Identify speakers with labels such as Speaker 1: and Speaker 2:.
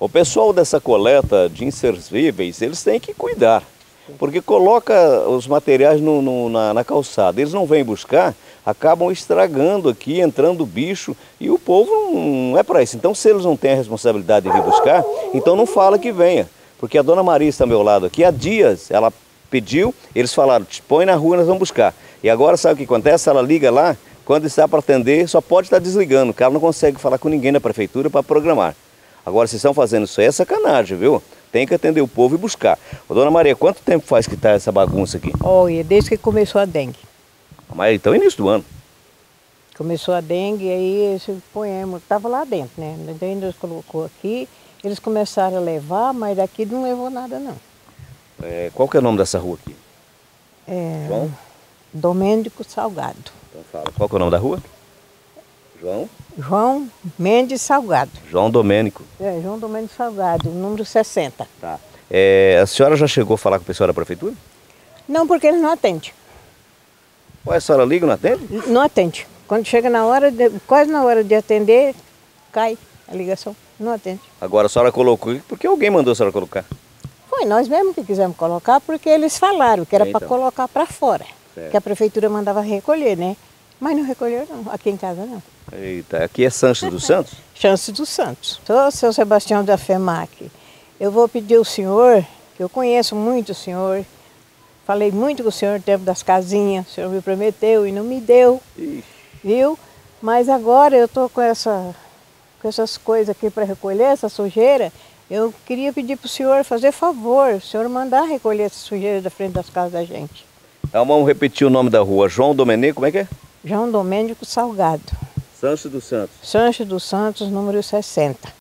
Speaker 1: O pessoal dessa coleta de inservíveis, eles têm que cuidar, porque coloca os materiais no, no, na, na, calçada, eles não vêm buscar, acabam estragando aqui, entrando bicho, e o povo não é para isso. Então, se eles não têm a responsabilidade de vir buscar, então não fala que venha, porque a dona Maria está ao meu lado aqui há dias, ela pediu, eles falaram, te põe na rua, nós vamos buscar. E agora sabe o que acontece? Ela liga lá, quando está para atender, só pode estar desligando, porque ela não consegue falar com ninguém na prefeitura para programar. Agora, vocês estão fazendo isso aí, é sacanagem, viu? Tem que atender o povo e buscar. Ô, dona Maria, quanto tempo faz que está essa bagunça aqui?
Speaker 2: Olha, desde que começou a dengue.
Speaker 1: Mas então início do ano.
Speaker 2: Começou a dengue, aí esse poema estava lá dentro, né? Daí Deus colocou aqui, eles começaram a levar, mas daqui não levou nada não.
Speaker 1: É, qual que é o nome dessa rua aqui?
Speaker 2: É, João? Domênico Salgado.
Speaker 1: Então fala, qual que é o nome da rua? João?
Speaker 2: João Mendes Salgado.
Speaker 1: João Domênico.
Speaker 2: É, João Domênico Salgado, número 60.
Speaker 1: Tá. É, a senhora já chegou a falar com o pessoal da prefeitura?
Speaker 2: Não, porque eles não atendem.
Speaker 1: Ué, a senhora liga e não atende?
Speaker 2: Não atende. Quando chega na hora, de, quase na hora de atender, cai a ligação. Não atende.
Speaker 1: Agora a senhora colocou, porque alguém mandou a senhora colocar?
Speaker 2: Foi nós mesmos que quisemos colocar, porque eles falaram que era então. para colocar para fora. Certo. Que a prefeitura mandava recolher, né? Mas não recolheu não, aqui em casa não.
Speaker 1: Eita, aqui é Sanches dos Santos?
Speaker 2: Sanches dos Santos. Sou seu Sebastião da FEMAC. Eu vou pedir ao senhor, que eu conheço muito o senhor, falei muito com o senhor no tempo das casinhas, o senhor me prometeu e não me deu, Ixi. viu? Mas agora eu estou com, essa, com essas coisas aqui para recolher, essa sujeira, eu queria pedir para o senhor fazer favor, o senhor mandar recolher essa sujeira da frente das casas da gente.
Speaker 1: Então vamos repetir o nome da rua, João Domenico, como é que é?
Speaker 2: João Domênico Salgado.
Speaker 1: Sancho dos Santos.
Speaker 2: Sancho dos Santos, número 60.